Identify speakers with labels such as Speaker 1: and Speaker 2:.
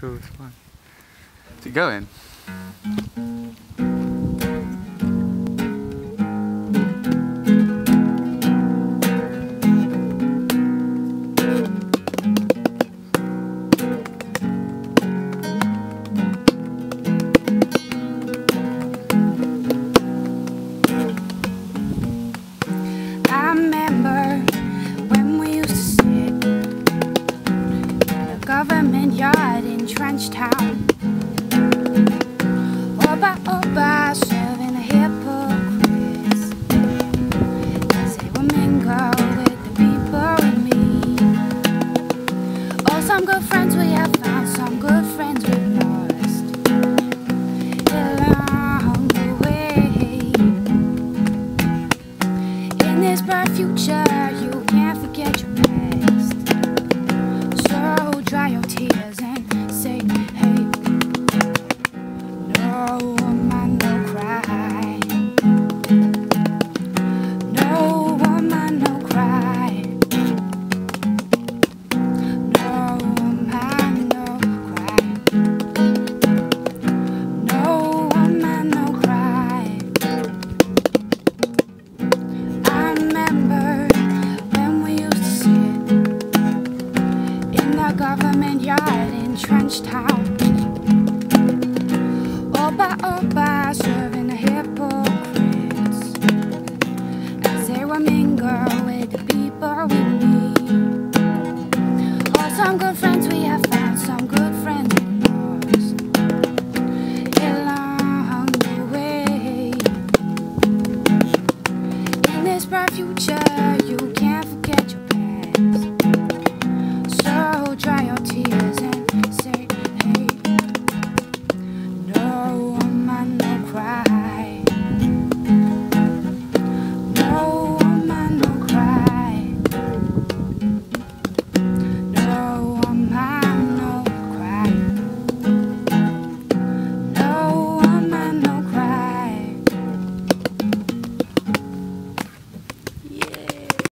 Speaker 1: cool. It's fun. Is it
Speaker 2: Trench Town. Oba Oba serving the hypocrites as they will mingle with the people with me. Oh, some good friends we have found, some good friends we've lost along the way. In this bright future, English town. Oba, oba, serving the hypocrites. As they will mingle with the people we meet. Oh, some good friends we have found, some good friends we lost. Along the way. In this bright future.